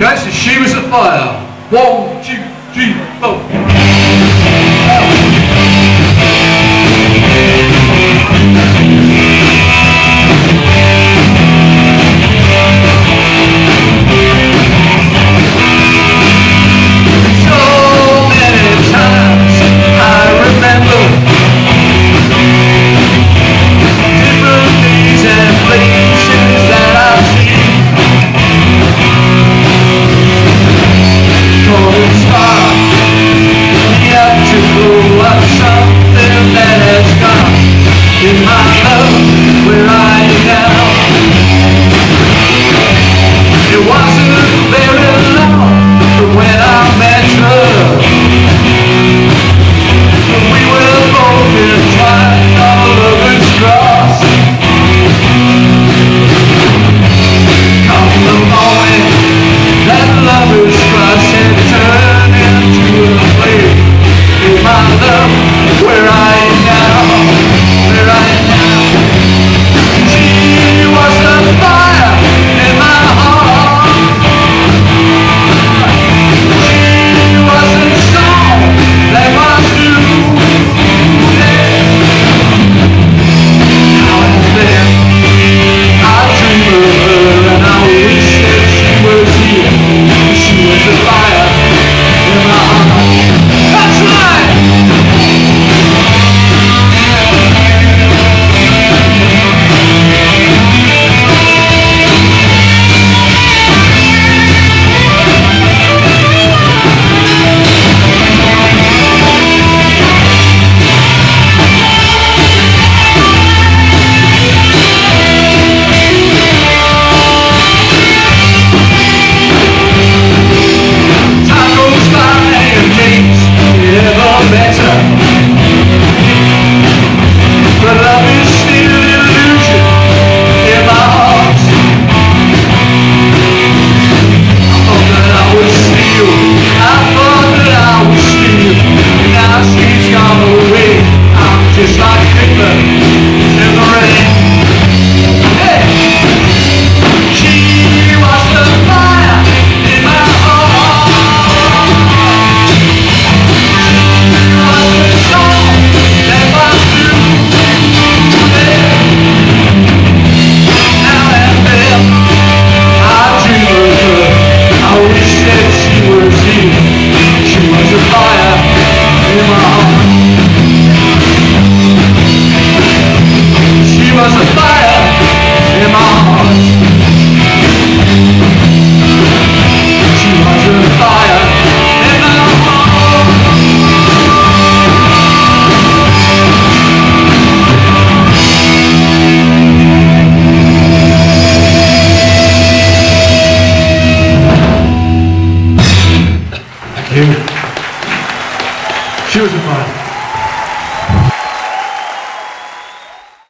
Okay, so she was a fire. One, two, three, four. better Cheers, everybody.